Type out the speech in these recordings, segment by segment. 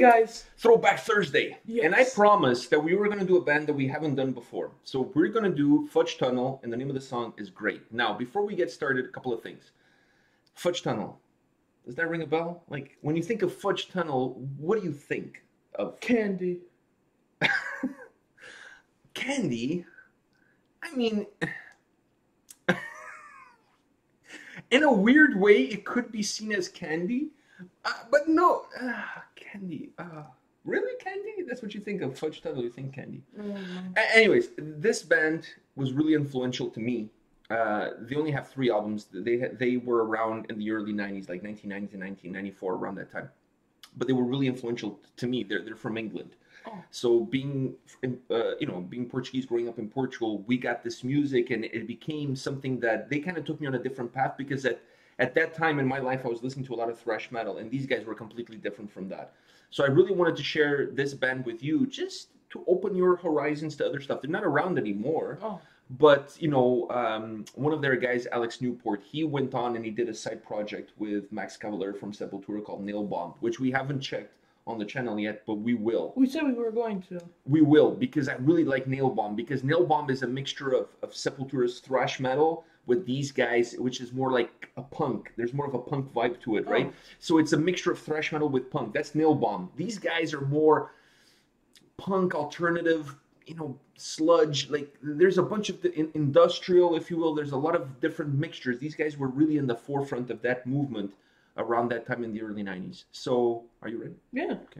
Thursday, guys. Throwback Thursday. Yes. And I promised that we were going to do a band that we haven't done before. So we're going to do Fudge Tunnel, and the name of the song is Grey. Now, before we get started, a couple of things. Fudge Tunnel. Does that ring a bell? Like, when you think of Fudge Tunnel, what do you think of? Candy. Candy? I mean, in a weird way, it could be seen as candy, uh, but no, uh, candy. Uh, really, candy? That's what you think of fudge tunnel? You think candy? A- anyways, this band was really influential to me. Uh, they only have three albums. They they were around in the early '90s, like 1990 to 1994, around that time. But they were really influential to me. They're they're from England. Oh. So being, uh, you know, being Portuguese, growing up in Portugal, we got this music, and it became something that they kind of took me on a different path because at at that time in my life, I was listening to a lot of thrash metal, and these guys were completely different from that. So I really wanted to share this band with you, just to open your horizons to other stuff. They're not around anymore, Oh. but you know, um, one of their guys, Alex Newport, he went on and he did a side project with Max Cavalera from Sepultura called Nail Bomb, which we haven't checked on the channel yet, but we will. We said we were going to. We will because I really like Nail Bomb because Nail Bomb is a mixture of, of Sepultura's thrash metal with these guys, which is more like a punk. There's more of a punk vibe to it, right? Oh. So it's a mixture of thrash metal with punk. That's Nail Bomb. These guys are more punk alternative, you know, sludge. Like there's a bunch of the, in, industrial, if you will. There's a lot of different mixtures. These guys were really in the forefront of that movement around that time in the early 90s. So, are you ready? Yeah. What's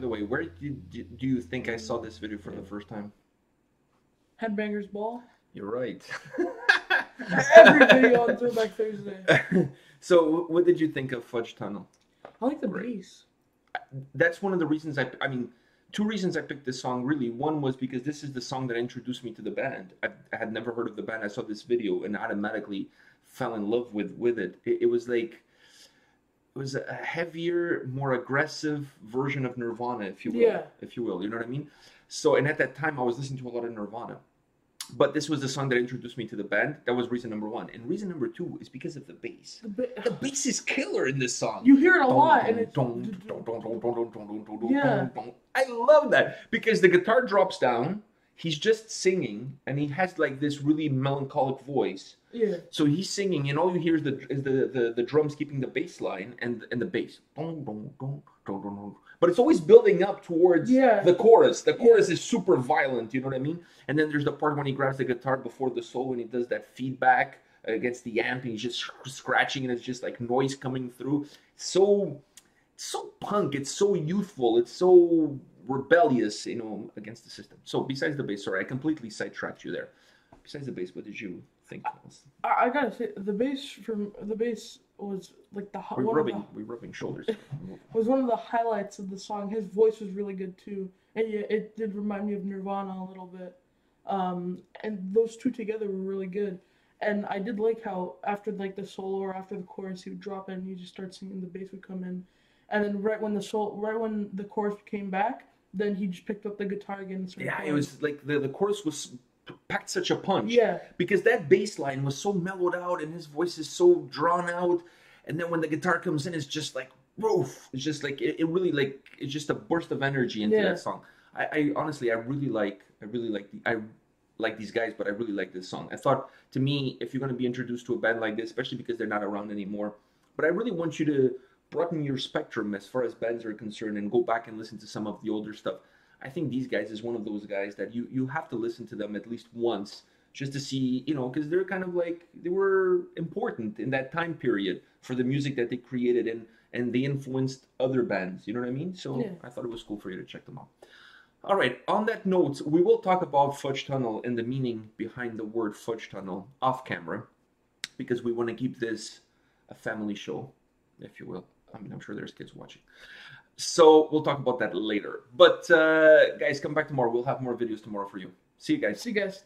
the way, where did you, do you think I saw this video for the first time? Headbangers Ball. You're right. Every video on Throwback Thursday. so, what did you think of Fudge Tunnel? I like the bass. That's one of the reasons I. I mean, two reasons I picked this song. Really, one was because this is the song that introduced me to the band. I, I had never heard of the band. I saw this video and automatically fell in love with with it. It, it was like. Was a heavier, more aggressive version of Nirvana, if you will. Yeah. If you will, you know what I mean. So, and at that time, I was listening to a lot of Nirvana. But this was the song that introduced me to the band. That was reason number one. And reason number two is because of the bass. The ba- The bass is killer in this song. you hear it a lot, and it's. I love that because the guitar drops down. He's just singing, and he has like this really melancholic voice. yeah. So he's singing, and all you hear is the is the the, the drums keeping the bass line and and the bass. But it's always building up towards Yeah. the chorus. The chorus is super violent. You know what I mean? And then there's the part when he grabs the guitar before the solo and he does that feedback against the amp, and he's just scratching, and it's just like noise coming through. So it's so punk. It's so youthful. It's so rebellious, you know, against the system. So besides the bass, sorry, I completely sidetracked you there. Besides the bass, what did you think? I, I gotta say, the bass from the bass was like the We're rubbing, the, we're rubbing shoulders. was one of the highlights of the song. His voice was really good too, and yeah, it did remind me of Nirvana a little bit. Um, and those two together were really good. And I did like how after like the solo or after the chorus, he would drop in, and he just start singing, the bass would come in, and then right when the soul, right when the chorus came back, then he just picked up the guitar again. And yeah, it was like the, the chorus was packed such a punch. Yeah, Because that bass line was so mellowed out and his voice is so drawn out. And then when the guitar comes in, it's just like, woof. It's just like, it, it really like, it's just a burst of energy into Yeah. that song. I, I honestly, I really like, I really like, the, I like these guys, but I really like this song. I thought, to me, if you're going to be introduced to a band like this, especially because they're not around anymore, but I really want you to broaden your spectrum as far as bands are concerned and go back and listen to some of the older stuff. I think these guys is one of those guys that you you have to listen to them at least once just to see, you know, because they're kind of like they were important in that time period for the music that they created and and they influenced other bands. You know what I mean? So Yeah. I thought it was cool for you to check them out. All right. On that note, we will talk about Fudge Tunnel and the meaning behind the word Fudge Tunnel off camera, because we want to keep this a family show, if you will. I mean, I'm sure there's kids watching. So we'll talk about that later. But uh, guys, come back tomorrow. We'll have more videos tomorrow for you. See you guys. see you guys.